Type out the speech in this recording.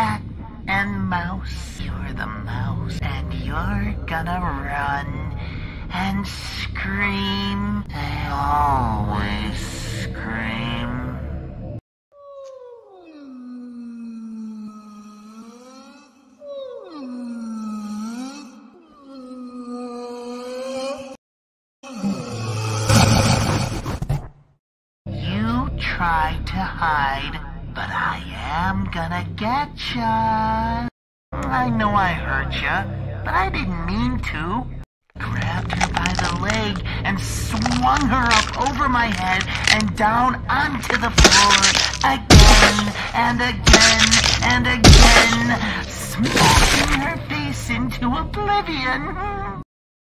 cat and mouse. You're the mouse, and you're gonna run and scream. They always scream. You tried to hide, but I am gonna get ya. I know I hurt ya, but I didn't mean to. Grabbed her by the leg and swung her up over my head and down onto the floor again and again and again, smashing her face into oblivion.